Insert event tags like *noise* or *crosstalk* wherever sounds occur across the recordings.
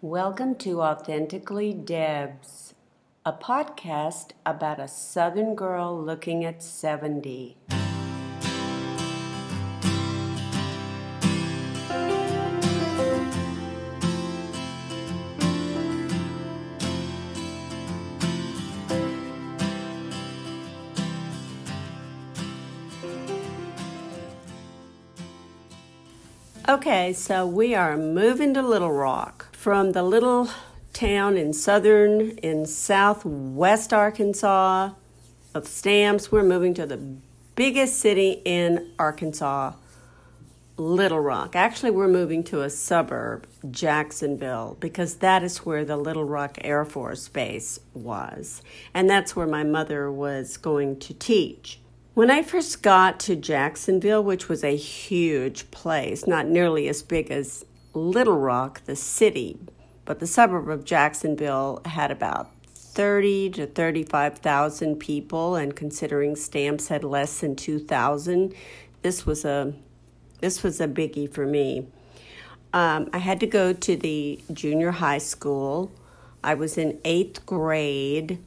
Welcome to Authentically Debz, a podcast about a Southern girl looking at 70. Okay, so we are moving to Little Rock from the little town in southern, in southwest Arkansas of Stamps. We're moving to the biggest city in Arkansas, Little Rock. Actually, we're moving to a suburb, Jacksonville, because that is where the Little Rock Air Force Base was. And that's where my mother was going to teach. When I first got to Jacksonville, which was a huge place, not nearly as big as Little Rock, the city, but the suburb of Jacksonville had about 30 to 35,000 people and considering Stamps had less than 2,000, this was a this was a biggie for me. Um, I had to go to the junior high school. I was in eighth grade.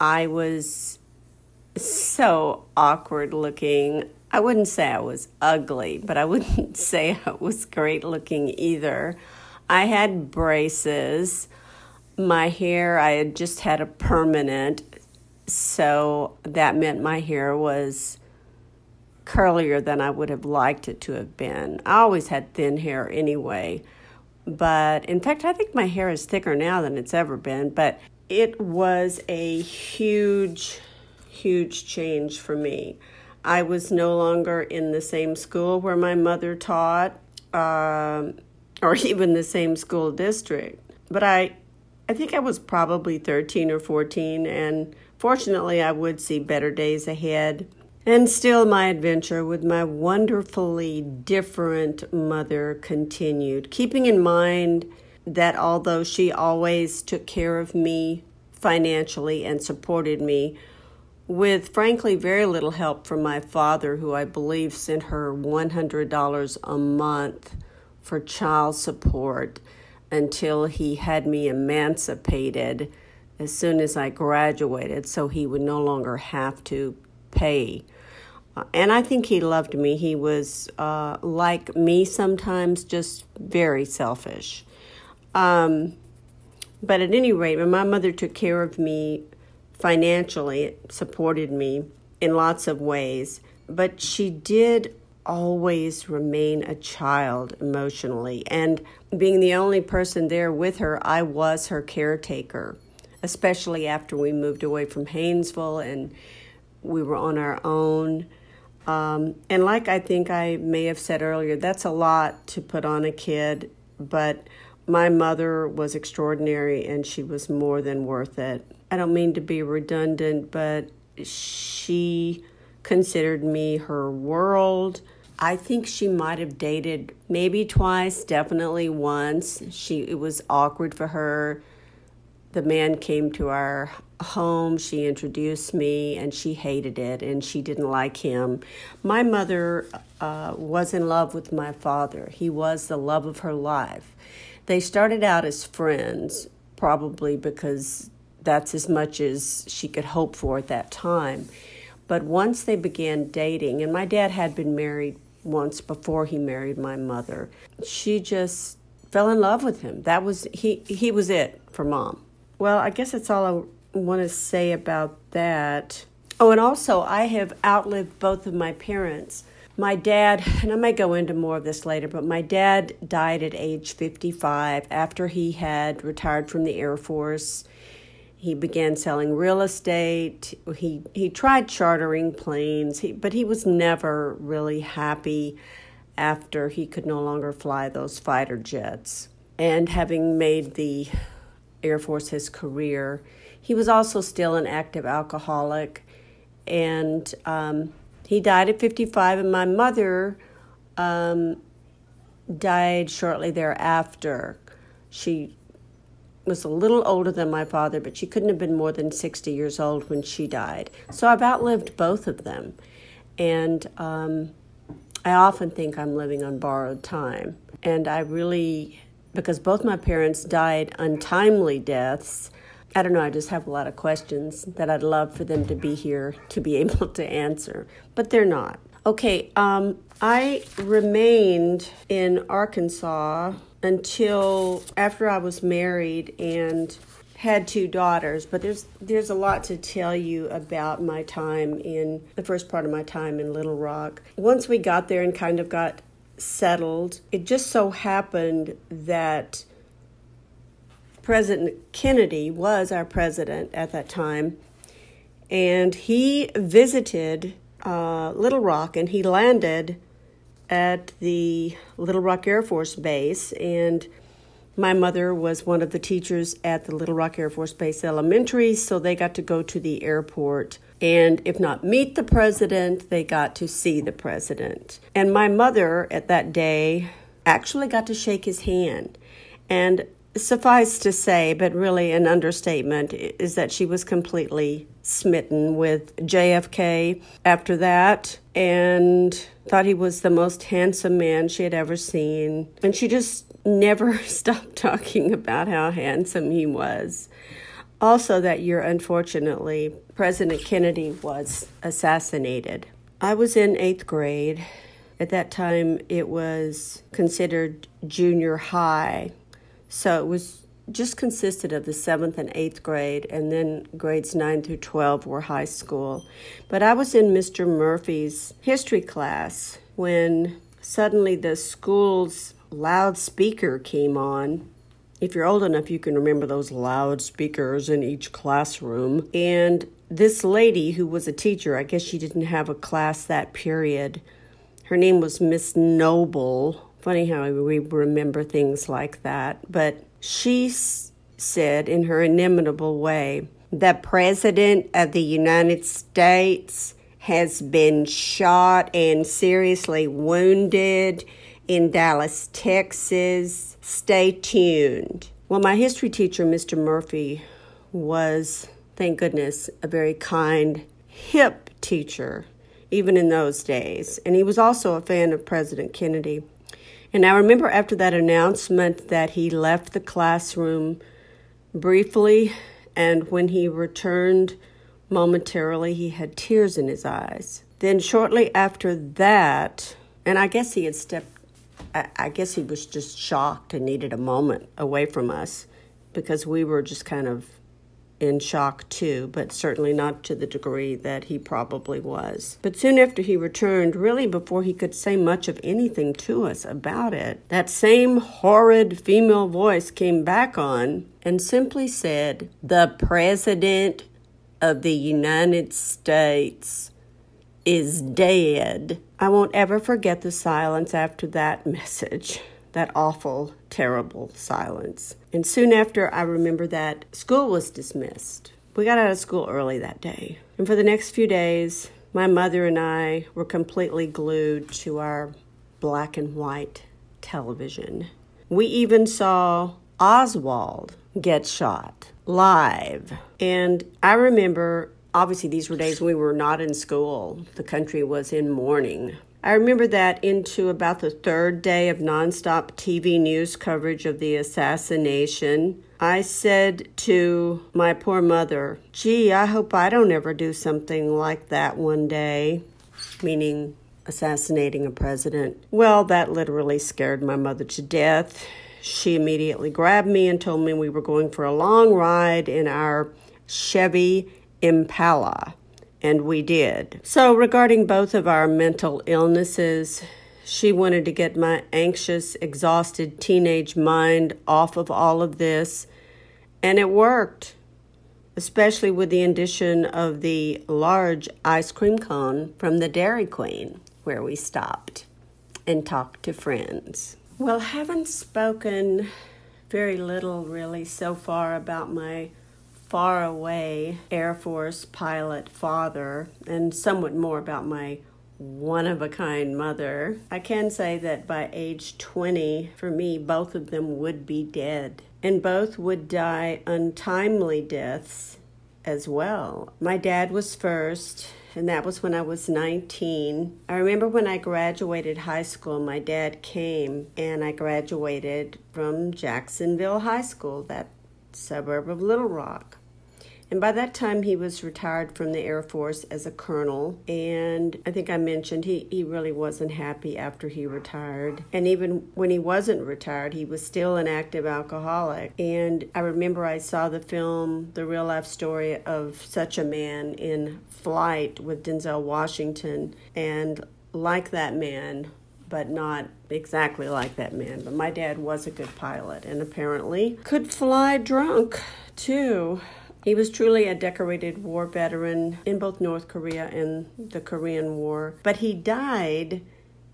I was so awkward looking. I wouldn't say I was ugly, but I wouldn't *laughs* say I was great looking either. I had braces. My hair, I had just had a permanent, so that meant my hair was curlier than I would have liked it to have been. I always had thin hair anyway, but in fact, I think my hair is thicker now than it's ever been, but it was a huge huge change for me. I was no longer in the same school where my mother taught, um, or *laughs* even the same school district. But I, I think I was probably 13 or 14, and fortunately, I would see better days ahead. And still, my adventure with my wonderfully different mother continued, keeping in mind that although she always took care of me financially and supported me, with frankly very little help from my father, who I believe sent her $100 a month for child support until he had me emancipated as soon as I graduated so he would no longer have to pay. Uh, and I think he loved me. He was uh, like me sometimes, just very selfish. Um, but at any rate, my mother took care of me financially, supported me in lots of ways, but she did always remain a child emotionally. And being the only person there with her, I was her caretaker, especially after we moved away from Haynesville and we were on our own. Um, and like I think I may have said earlier, that's a lot to put on a kid, but my mother was extraordinary and she was more than worth it. I don't mean to be redundant, but she considered me her world. I think she might have dated maybe twice, definitely once. She it was awkward for her. The man came to our home, she introduced me, and she hated it and she didn't like him. My mother uh, was in love with my father. He was the love of her life. They started out as friends, probably because that's as much as she could hope for at that time. But once they began dating, and my dad had been married once before he married my mother, she just fell in love with him. That was he he was it for mom. Well, I guess that's all I want to say about that. Oh, and also I have outlived both of my parents. My dad, and I may go into more of this later, but my dad died at age 55 after he had retired from the Air Force he began selling real estate. He he tried chartering planes, he, but he was never really happy after he could no longer fly those fighter jets. And having made the Air Force his career, he was also still an active alcoholic, and um, he died at 55. And my mother um, died shortly thereafter. She was a little older than my father, but she couldn't have been more than 60 years old when she died. So I've outlived both of them. And um, I often think I'm living on borrowed time. And I really because both my parents died untimely deaths. I don't know, I just have a lot of questions that I'd love for them to be here to be *laughs* able to answer, but they're not. Okay, um, I remained in Arkansas until after I was married and had two daughters, but there's there's a lot to tell you about my time in the first part of my time in Little Rock. Once we got there and kind of got settled, it just so happened that President Kennedy was our president at that time, and he visited uh, Little Rock and he landed at the Little Rock Air Force Base and my mother was one of the teachers at the Little Rock Air Force Base Elementary, so they got to go to the airport and, if not meet the president, they got to see the president. And my mother at that day actually got to shake his hand. And suffice to say, but really an understatement, is that she was completely smitten with JFK after that and thought he was the most handsome man she had ever seen. And she just never *laughs* stopped talking about how handsome he was. Also, that year, unfortunately, President Kennedy was assassinated. I was in eighth grade. At that time, it was considered junior high. So it was just consisted of the seventh and eighth grade, and then grades nine through 12 were high school. But I was in Mr. Murphy's history class when suddenly the school's loudspeaker came on. If you're old enough, you can remember those loudspeakers in each classroom. And this lady, who was a teacher, I guess she didn't have a class that period. Her name was Miss Noble. Funny how we remember things like that. But she said in her inimitable way, the President of the United States has been shot and seriously wounded in Dallas, Texas. Stay tuned. Well, my history teacher, Mr. Murphy, was, thank goodness, a very kind, hip teacher, even in those days. And he was also a fan of President Kennedy. And I remember after that announcement that he left the classroom briefly, and when he returned momentarily, he had tears in his eyes. Then, shortly after that, and I guess he had stepped I, guess he was just shocked and needed a moment away from us because we were just kind of in shock too, but certainly not to the degree that he probably was. But soon after he returned, really before he could say much of anything to us about it, that same horrid female voice came back on and simply said, The President of the United States is dead. I won't ever forget the silence after that *laughs* message, that awful, terrible silence. And soon after, I remember that school was dismissed. We got out of school early that day. And for the next few days, my mother and I were completely glued to our black and white television. We even saw Oswald get shot live. And I remember obviously these were days we were not in school. The country was in mourning. I remember that into about the third day of nonstop TV news coverage of the assassination, I said to my poor mother, Gee, I hope I don't ever do something like that one day, meaning assassinating a president. Well, that literally scared my mother to death. She immediately grabbed me and told me we were going for a long ride in our Chevy Impala, and we did. So, regarding both of our mental illnesses, she wanted to get my anxious, exhausted teenage mind off of all of this, and it worked, especially with the addition of the large ice cream cone from the Dairy Queen, where we stopped and talked to friends. Well, haven't spoken very little really so far about my far away Air Force pilot father and somewhat more about my one of a kind mother. I can say that by age 20, for me, both of them would be dead, and both would die untimely deaths as well. My dad was first, and that was when I was 19. I remember when I graduated high school, my dad came and I graduated from Jacksonville High School, that suburb of Little Rock. And by that time, he was retired from the Air Force as a colonel. And I think I mentioned he, he really wasn't happy after he retired. And even when he wasn't retired, he was still an active alcoholic. And I remember I saw the film, the real life story of such a man in Flight with Denzel Washington. And like that man, but not exactly like that man. But my dad was a good pilot and apparently could fly drunk too. He was truly a decorated war veteran in both North Korea and the Korean War, but he died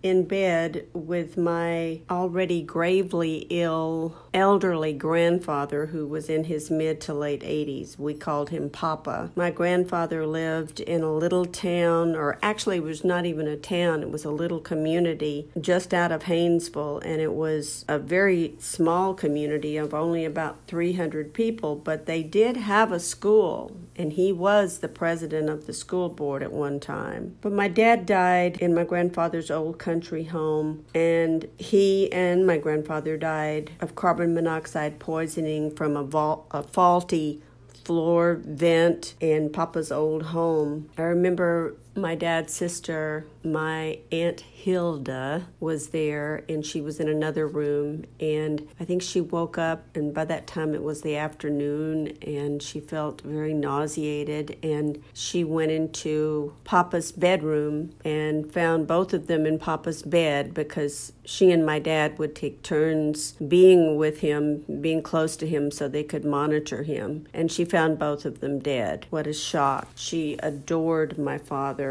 in bed with my already gravely ill elderly grandfather who was in his mid to late 80s. We called him Papa. My grandfather lived in a little town, or actually, it was not even a town, it was a little community just out of Haynesville, and it was a very small community of only about 300 people, but they did have a school, and he was the president of the school board at one time. But my dad died in my grandfather's old country home, and he and my grandfather died of carbon carbon monoxide poisoning from a, a faulty floor vent in Papa's old home. I remember my dad's sister, my Aunt Hilda, was there and she was in another room. And I think she woke up, and by that time it was the afternoon, and she felt very nauseated. And she went into Papa's bedroom and found both of them in Papa's bed because she and my dad would take turns being with him, being close to him so they could monitor him. And she found both of them dead. What a shock. She adored my father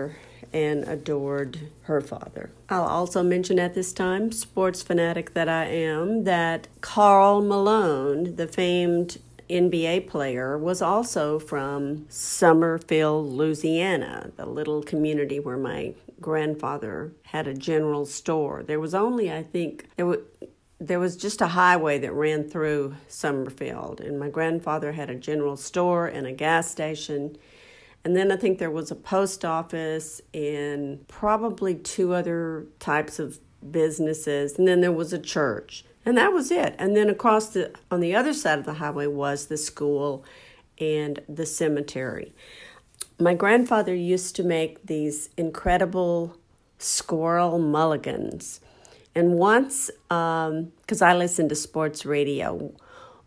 and adored her father. I'll also mention at this time, sports fanatic that I am, that Karl Malone, the famed NBA player, was also from Summerfield, Louisiana, the little community where my grandfather had a general store. There was only, I think, there there was just a highway that ran through Summerfield, and my grandfather had a general store and a gas station. And then I think there was a post office and probably two other types of businesses. And then there was a church. And that was it. And then across the on the other side of the highway was the school and the cemetery. My grandfather used to make these incredible squirrel mulligans. And once, because um, I listened to sports radio,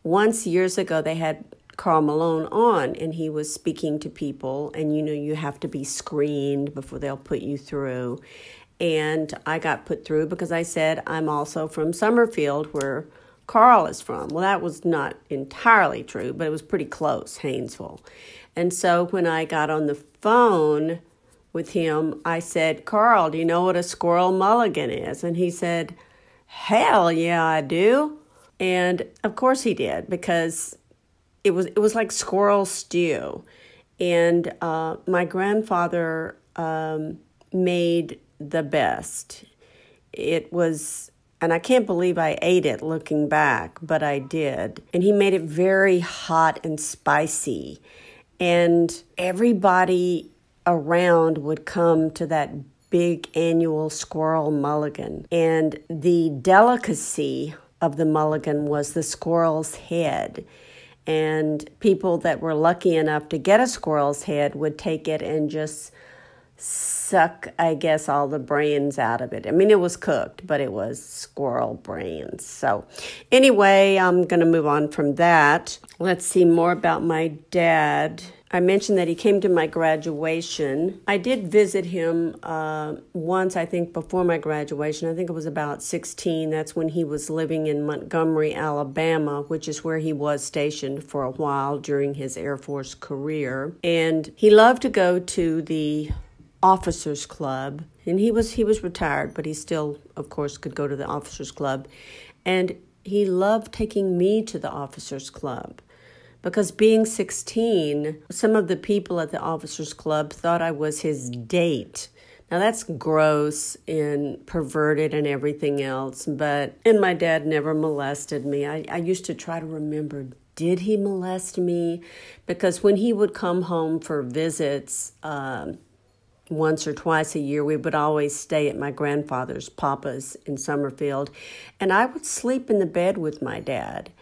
once years ago they had Karl Malone on and he was speaking to people and you know you have to be screened before they'll put you through and I got put through because I said I'm also from Summerfield where Karl is from. Well, that was not entirely true, but it was pretty close, Haynesville. And so when I got on the phone with him, I said, Karl, do you know what a squirrel mulligan is? And he said, Hell yeah, I do. And of course he did because it was it was like squirrel stew, and uh, my grandfather um, made the best. It was, and I can't believe I ate it looking back, but I did. And he made it very hot and spicy, and everybody around would come to that big annual squirrel mulligan, and the delicacy of the mulligan was the squirrel's head and people that were lucky enough to get a squirrel's head would take it and just suck, I guess, all the brains out of it. I mean, it was cooked, but it was squirrel brains. So, anyway, I'm going to move on from that. Let's see more about my dad. I mentioned that he came to my graduation. I did visit him uh, once, I think, before my graduation. I think it was about 16. That's when he was living in Montgomery, Alabama, which is where he was stationed for a while during his Air Force career. And he loved to go to the officers club and he was he was retired but he still of course could go to the officers club and he loved taking me to the officers club because being 16, some of the people at the officers club thought I was his date. Now that's gross and perverted and everything else, but and my dad never molested me. I, I used to try to remember did he molest me? Because when he would come home for visits, um, once or twice a year, we would always stay at my grandfather's, Papa's, in Summerfield. And I would sleep in the bed with my dad.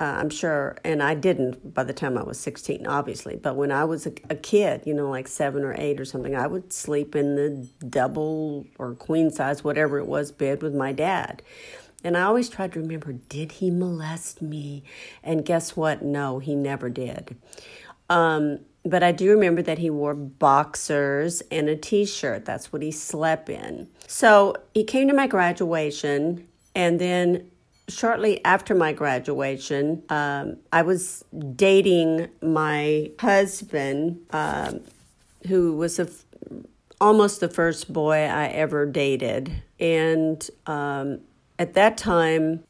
Uh, I'm sure, and I didn't by the time I was 16, obviously, but when I was a, a, kid, you know, like seven or eight or something, I would sleep in the double or queen size, whatever it was, bed with my dad. And I always tried to remember did he molest me? And guess what? No, he never did. Um, but I do remember that he wore boxers and a t shirt. That's what he slept in. So he came to my graduation, and then shortly after my graduation, um, I was dating my husband, um, who was a, almost the first boy I ever dated. And um, at that time,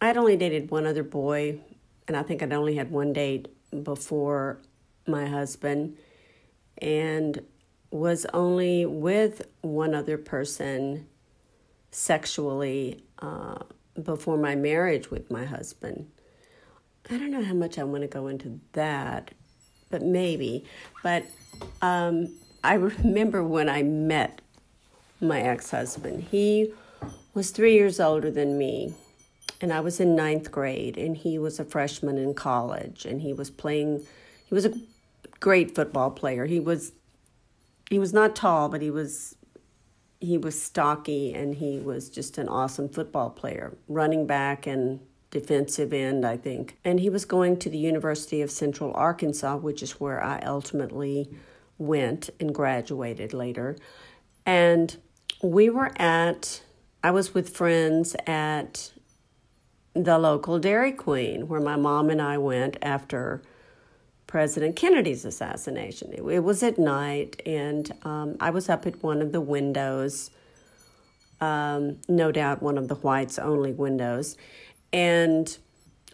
I had only dated one other boy, and I think I'd only had one date before my husband and was only with one other person sexually uh, before my marriage with my husband. I don't know how much I want to go into that, but maybe. But um, I remember when I met my ex husband. He was three years older than me, and I was in ninth grade, and he was a freshman in college, and he was playing. He was a great football player. He was he was not tall, but he was he was stocky and he was just an awesome football player, running back and defensive end, I think. And he was going to the University of Central Arkansas, which is where I ultimately went and graduated later. And we were at I was with friends at the local Dairy Queen where my mom and I went after President Kennedy's assassination. It, it was at night, and um, I was up at one of the windows, um, no doubt one of the whites only windows, and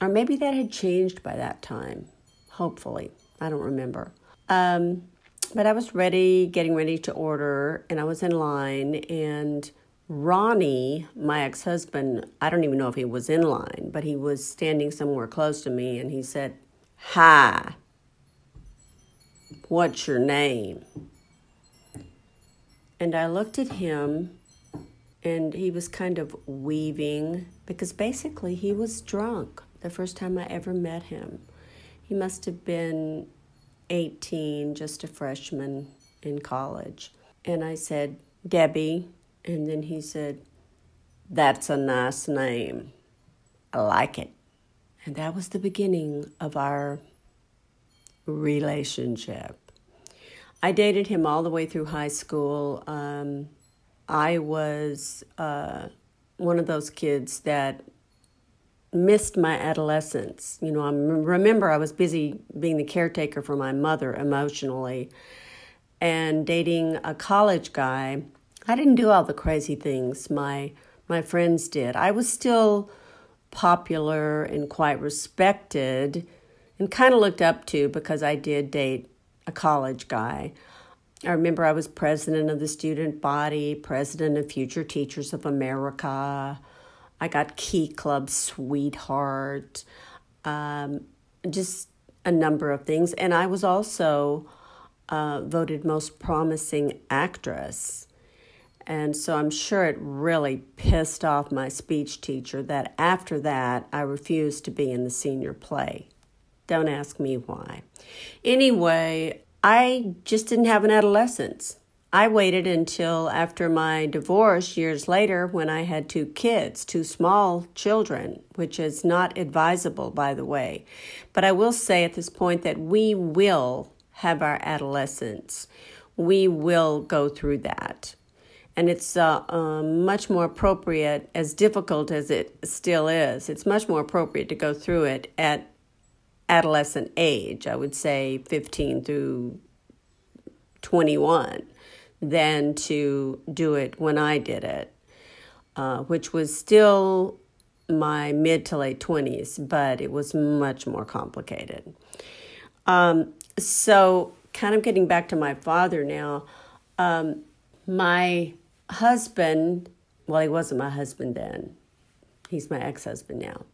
or maybe that had changed by that time. Hopefully, I don't remember. Um, but I was ready, getting ready to order, and I was in line, and Ronnie, my ex husband, I don't even know if he was in line, but he was standing somewhere close to me, and he said, Hi. What's your name? And I looked at him and he was kind of weaving because basically he was drunk the first time I ever met him. He must have been 18, just a freshman in college. And I said, Debbie. And then he said, That's a nice name. I like it. And that was the beginning of our relationship. I dated him all the way through high school. Um, I was uh, one of those kids that missed my adolescence. You know, I remember I was busy being the caretaker for my mother emotionally and dating a college guy. I didn't do all the crazy things my my friends did. I was still popular and quite respected and kind of looked up to because I did date a college guy. I remember I was president of the student body, president of Future Teachers of America. I got Key Club Sweetheart, um, just a number of things. And I was also uh, voted most promising actress. And so I'm sure it really pissed off my speech teacher that after that I refused to be in the senior play. Don't ask me why. Anyway, I just didn't have an adolescence. I waited until after my divorce years later when I had two kids, two small children, which is not advisable, by the way. But I will say at this point that we will have our adolescence. We will go through that. And it's uh, um, much more appropriate, as difficult as it still is, it's much more appropriate to go through it at adolescent age, I would say 15 through 21, than to do it when I did it, uh, which was still my mid to late 20s, but it was much more complicated. Um, so, kind of getting back to my father now, um, my husband, well, he wasn't my husband then, he's my ex husband now.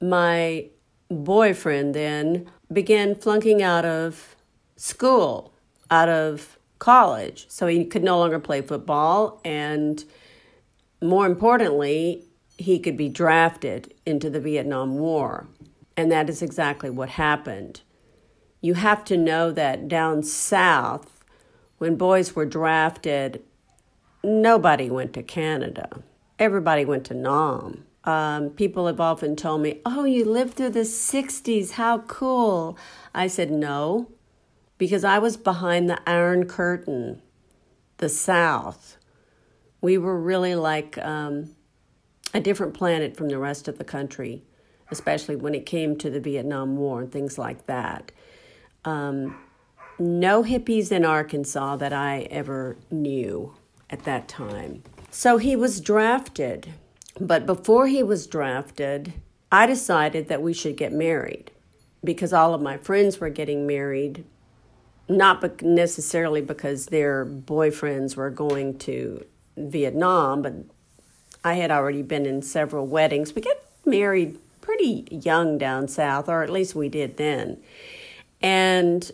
My boyfriend then began flunking out of school, out of college. So he could no longer play football. And more importantly, he could be drafted into the Vietnam War. And that is exactly what happened. You have to know that down south, when boys were drafted, nobody went to Canada. Everybody went to Nam. Um, people have often told me, Oh, you lived through the 60s. How cool. I said, No, because I was behind the Iron Curtain, the South. We were really like um, a different planet from the rest of the country, especially when it came to the Vietnam War and things like that. Um, no hippies in Arkansas that I ever knew at that time. So he was drafted but before he was drafted, I decided that we should get married because all of my friends were getting married, not necessarily because their boyfriends were going to Vietnam, but I had already been in several weddings. We get married pretty young down south, or at least we did then. And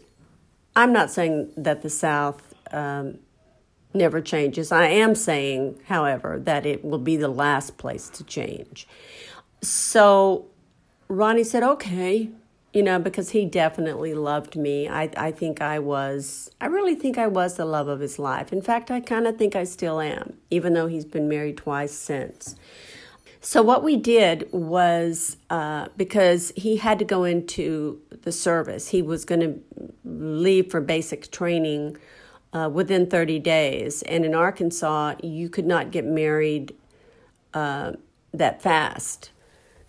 I'm not saying that the South um, never changes. I am saying, however, that it will be the last place to change. So Ronnie said, okay, you know, because he definitely loved me. I, I think I was, I really think I was the love of his life. In fact, I kind of think I still am, even though he's been married twice since. So, what we did was uh, because he had to go into the service, he was going to leave for basic training uh, within 30 days. And in Arkansas, you could not get married uh, that fast.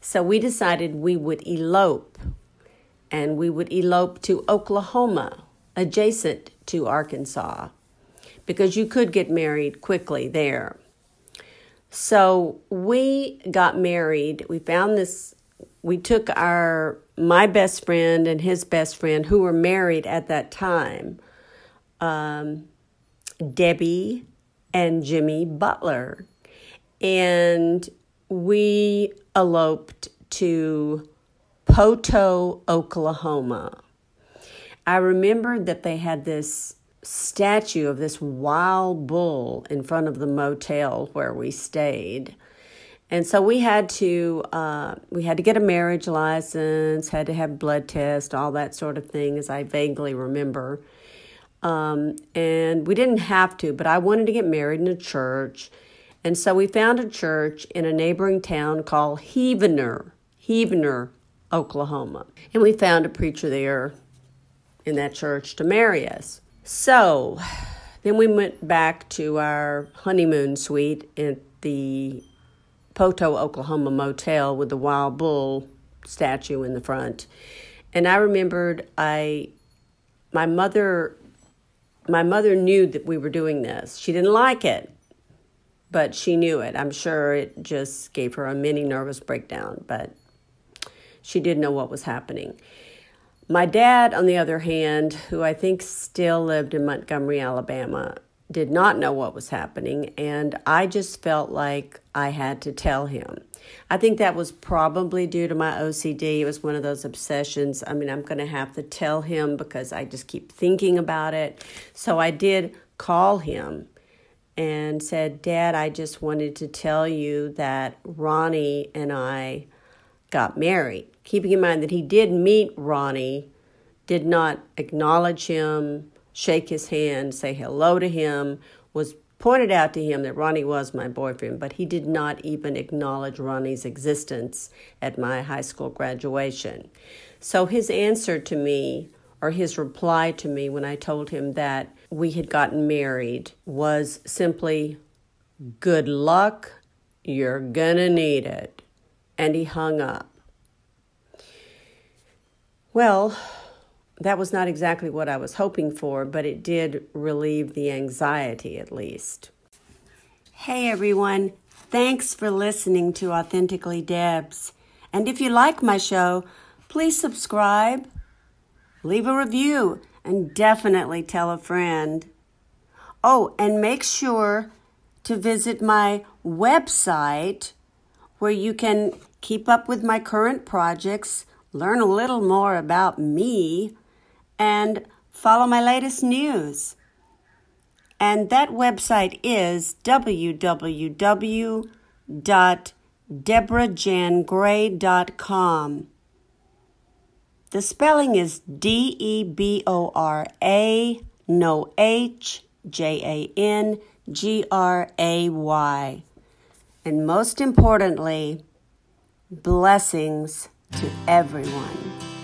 So we decided we would elope, and we would elope to Oklahoma, adjacent to Arkansas, because you could get married quickly there. So we got married. We found this, we took our, my best friend and his best friend, who were married at that time um, Debbie and Jimmy Butler. And we eloped to Poteau, Oklahoma. I remembered that they had this statue of this wild bull in front of the motel where we stayed. And so we had to uh, we had to get a marriage license, had to have blood test, all that sort of thing, as I vaguely remember. Um, and we didn't have to, but I wanted to get married in a church. And so we found a church in a neighboring town called Heavener, Heavener, Oklahoma. And we found a preacher there in that church to marry us. So then we went back to our honeymoon suite at the Poteau, Oklahoma motel with the wild bull statue in the front. And I remembered I my mother my mother knew that we were doing this. She didn't like it, but she knew it. I'm sure it just gave her a mini nervous breakdown, but she did know what was happening. My dad, on the other hand, who I think still lived in Montgomery, Alabama, did not know what was happening, and I just felt like I had to tell him. I think that was probably due to my OCD. It was one of those obsessions. I mean, I'm going to have to tell him because I just keep thinking about it. So I did call him and said, Dad, I just wanted to tell you that Ronnie and I got married. Keeping in mind that he did meet Ronnie, did not acknowledge him, shake his hand, say hello to him, was pointed out to him that Ronnie was my boyfriend, but he did not even acknowledge Ronnie's existence at my high school graduation. So his answer to me, or his reply to me when I told him that we had gotten married, was simply, Good luck, you're gonna need it. And he hung up. Well, that was not exactly what I was hoping for, but it did relieve the anxiety at least. Hey everyone, thanks for listening to Authentically Debz. And if you like my show, please subscribe, leave a review, and definitely tell a friend. Oh, and make sure to visit my website where you can keep up with my current projects, learn a little more about me and follow my latest news. And that website is www.deborajangray.com. The spelling is D E B O R A, no H, J A N G R A Y. And most importantly, blessings to everyone.